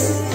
you